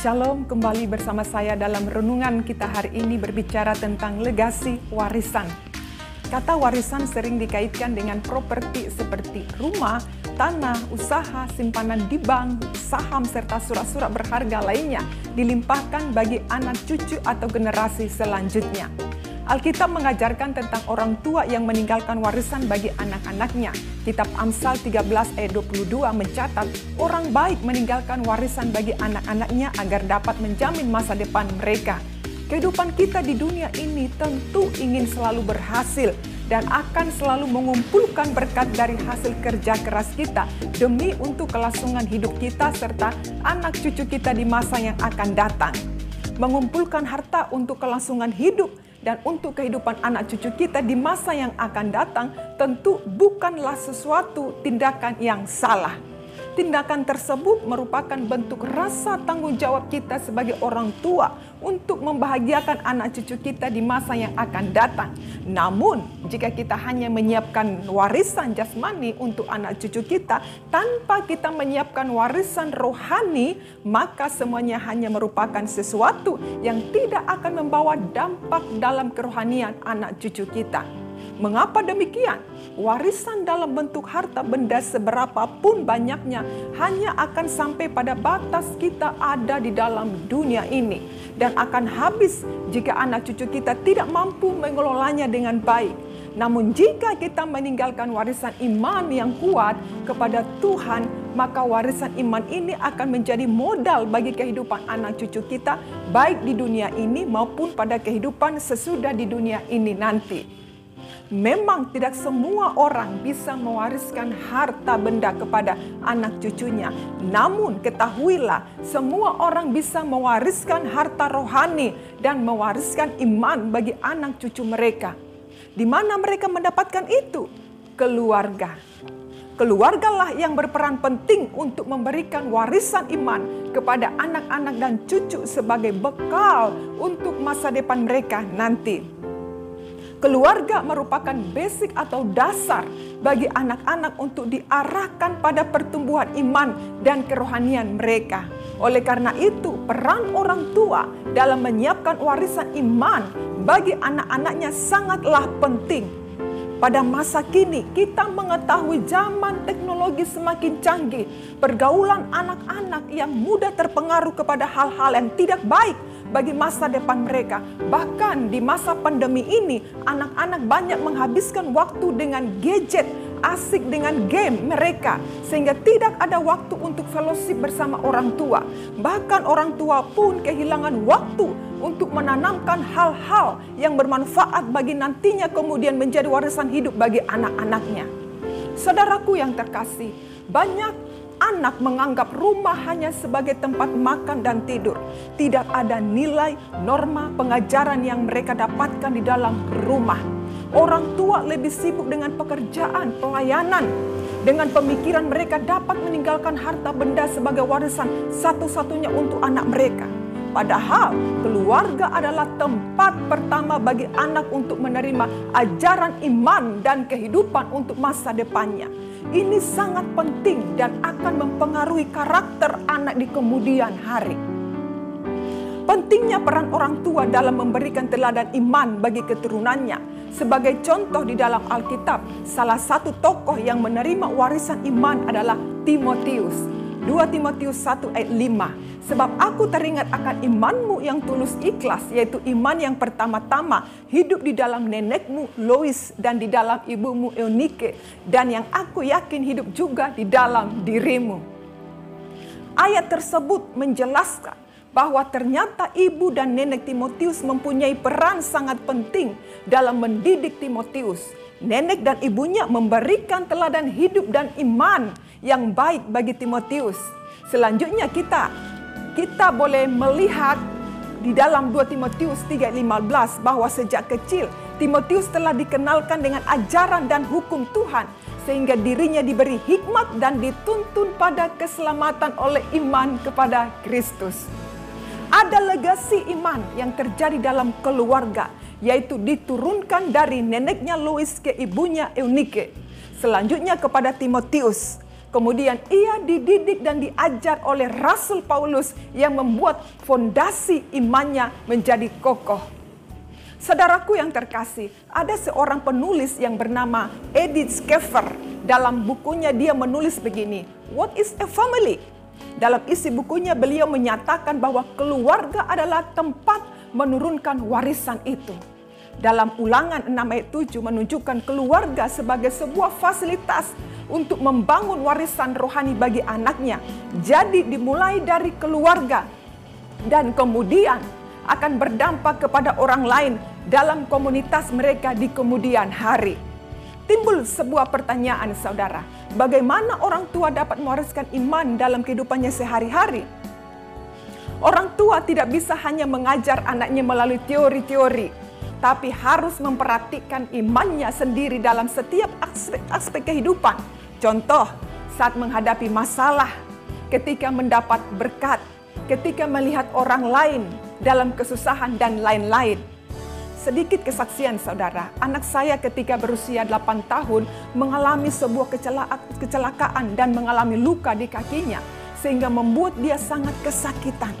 Shalom, kembali bersama saya dalam renungan kita hari ini berbicara tentang legasi warisan. Kata warisan sering dikaitkan dengan properti seperti rumah, tanah, usaha, simpanan di bank, saham, serta surat-surat berharga lainnya dilimpahkan bagi anak cucu atau generasi selanjutnya. Alkitab mengajarkan tentang orang tua yang meninggalkan warisan bagi anak-anaknya. Kitab Amsal 13 ayat 22 mencatat, orang baik meninggalkan warisan bagi anak-anaknya agar dapat menjamin masa depan mereka. Kehidupan kita di dunia ini tentu ingin selalu berhasil dan akan selalu mengumpulkan berkat dari hasil kerja keras kita demi untuk kelangsungan hidup kita serta anak cucu kita di masa yang akan datang. Mengumpulkan harta untuk kelangsungan hidup dan untuk kehidupan anak cucu kita di masa yang akan datang tentu bukanlah sesuatu tindakan yang salah. Tindakan tersebut merupakan bentuk rasa tanggung jawab kita sebagai orang tua untuk membahagiakan anak cucu kita di masa yang akan datang. Namun, jika kita hanya menyiapkan warisan jasmani untuk anak cucu kita tanpa kita menyiapkan warisan rohani, maka semuanya hanya merupakan sesuatu yang tidak akan membawa dampak dalam kerohanian anak cucu kita. Mengapa demikian? Warisan dalam bentuk harta benda seberapapun banyaknya hanya akan sampai pada batas kita ada di dalam dunia ini dan akan habis jika anak cucu kita tidak mampu mengelolanya dengan baik. Namun jika kita meninggalkan warisan iman yang kuat kepada Tuhan, maka warisan iman ini akan menjadi modal bagi kehidupan anak cucu kita baik di dunia ini maupun pada kehidupan sesudah di dunia ini nanti. Memang tidak semua orang bisa mewariskan harta benda kepada anak cucunya. Namun ketahuilah, semua orang bisa mewariskan harta rohani dan mewariskan iman bagi anak cucu mereka. Di mana mereka mendapatkan itu? Keluarga. Keluargalah yang berperan penting untuk memberikan warisan iman kepada anak-anak dan cucu sebagai bekal untuk masa depan mereka nanti. Keluarga merupakan basic atau dasar bagi anak-anak untuk diarahkan pada pertumbuhan iman dan kerohanian mereka. Oleh karena itu, peran orang tua dalam menyiapkan warisan iman bagi anak-anaknya sangatlah penting. Pada masa kini, kita mengetahui zaman teknologi semakin canggih. Pergaulan anak-anak yang mudah terpengaruh kepada hal-hal yang tidak baik bagi masa depan mereka. Bahkan di masa pandemi ini, anak-anak banyak menghabiskan waktu dengan gadget, asik dengan game mereka, sehingga tidak ada waktu untuk fellowship bersama orang tua. Bahkan orang tua pun kehilangan waktu untuk menanamkan hal-hal yang bermanfaat bagi nantinya kemudian menjadi warisan hidup bagi anak-anaknya. Saudaraku yang terkasih, banyak anak menganggap rumah hanya sebagai tempat makan dan tidur. Tidak ada nilai, norma, pengajaran yang mereka dapatkan di dalam rumah. Orang tua lebih sibuk dengan pekerjaan, pelayanan, dengan pemikiran mereka dapat meninggalkan harta benda sebagai warisan satu-satunya untuk anak mereka. Padahal keluarga adalah tempat pertama bagi anak untuk menerima ajaran iman dan kehidupan untuk masa depannya. Ini sangat penting dan akan mempengaruhi karakter anak di kemudian hari. Pentingnya peran orang tua dalam memberikan teladan iman bagi keturunannya. Sebagai contoh di dalam Alkitab, salah satu tokoh yang menerima warisan iman adalah Timotius. 2 Timotius 1 ayat 5. Sebab aku teringat akan imanmu yang tulus ikhlas, yaitu iman yang pertama-tama hidup di dalam nenekmu Lois dan di dalam ibumu Eunike, dan yang aku yakin hidup juga di dalam dirimu. Ayat tersebut menjelaskan bahwa ternyata ibu dan nenek Timotius mempunyai peran sangat penting dalam mendidik Timotius. Nenek dan ibunya memberikan teladan hidup dan iman yang baik bagi Timotius. Selanjutnya kita kita boleh melihat di dalam 2 Timotius 3:15 bahwa sejak kecil Timotius telah dikenalkan dengan ajaran dan hukum Tuhan sehingga dirinya diberi hikmat dan dituntun pada keselamatan oleh iman kepada Kristus. Ada legasi iman yang terjadi dalam keluarga yaitu diturunkan dari neneknya Lois ke ibunya Eunike. Selanjutnya kepada Timotius Kemudian ia dididik dan diajar oleh Rasul Paulus yang membuat fondasi imannya menjadi kokoh. Saudaraku yang terkasih, ada seorang penulis yang bernama Edith Schaeffer. Dalam bukunya dia menulis begini, What is a family? Dalam isi bukunya beliau menyatakan bahwa keluarga adalah tempat menurunkan warisan itu. Dalam ulangan 6 ayat 7 menunjukkan keluarga sebagai sebuah fasilitas untuk membangun warisan rohani bagi anaknya. Jadi dimulai dari keluarga dan kemudian akan berdampak kepada orang lain dalam komunitas mereka di kemudian hari. Timbul sebuah pertanyaan saudara, bagaimana orang tua dapat mewariskan iman dalam kehidupannya sehari-hari? Orang tua tidak bisa hanya mengajar anaknya melalui teori-teori, tapi harus memperhatikan imannya sendiri dalam setiap aspek-aspek kehidupan Contoh, saat menghadapi masalah, ketika mendapat berkat, ketika melihat orang lain dalam kesusahan dan lain-lain. Sedikit kesaksian saudara, anak saya ketika berusia 8 tahun mengalami sebuah kecelakaan dan mengalami luka di kakinya sehingga membuat dia sangat kesakitan.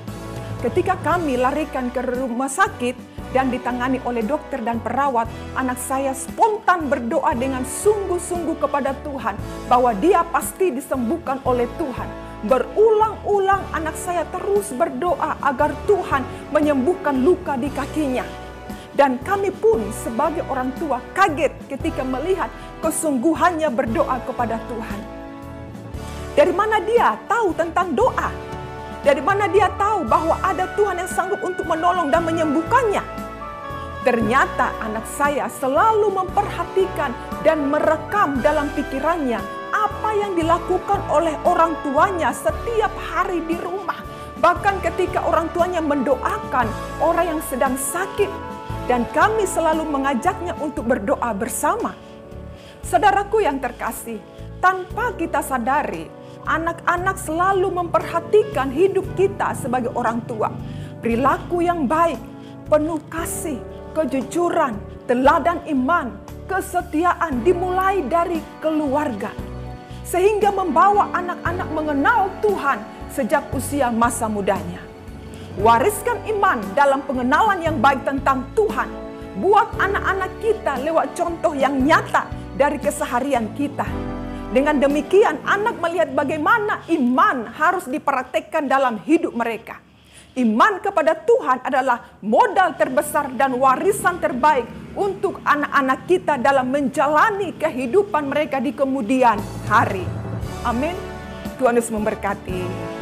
Ketika kami larikan ke rumah sakit, dan ditangani oleh dokter dan perawat, anak saya spontan berdoa dengan sungguh-sungguh kepada Tuhan bahwa dia pasti disembuhkan oleh Tuhan. Berulang-ulang anak saya terus berdoa agar Tuhan menyembuhkan luka di kakinya. Dan kami pun sebagai orang tua kaget ketika melihat kesungguhannya berdoa kepada Tuhan. Dari mana dia tahu tentang doa? Dari mana dia tahu bahwa ada Tuhan yang sanggup untuk menolong dan menyembuhkannya? Ternyata anak saya selalu memperhatikan dan merekam dalam pikirannya apa yang dilakukan oleh orang tuanya setiap hari di rumah. Bahkan ketika orang tuanya mendoakan orang yang sedang sakit dan kami selalu mengajaknya untuk berdoa bersama. Saudaraku yang terkasih, tanpa kita sadari, anak-anak selalu memperhatikan hidup kita sebagai orang tua. Perilaku yang baik, penuh kasih, kejujuran, teladan iman, kesetiaan dimulai dari keluarga. Sehingga membawa anak-anak mengenal Tuhan sejak usia masa mudanya. Wariskan iman dalam pengenalan yang baik tentang Tuhan. Buat anak-anak kita lewat contoh yang nyata dari keseharian kita. Dengan demikian anak melihat bagaimana iman harus dipraktekkan dalam hidup mereka Iman kepada Tuhan adalah modal terbesar dan warisan terbaik untuk anak-anak kita dalam menjalani kehidupan mereka di kemudian hari. Amin. Tuhan Yesus memberkati.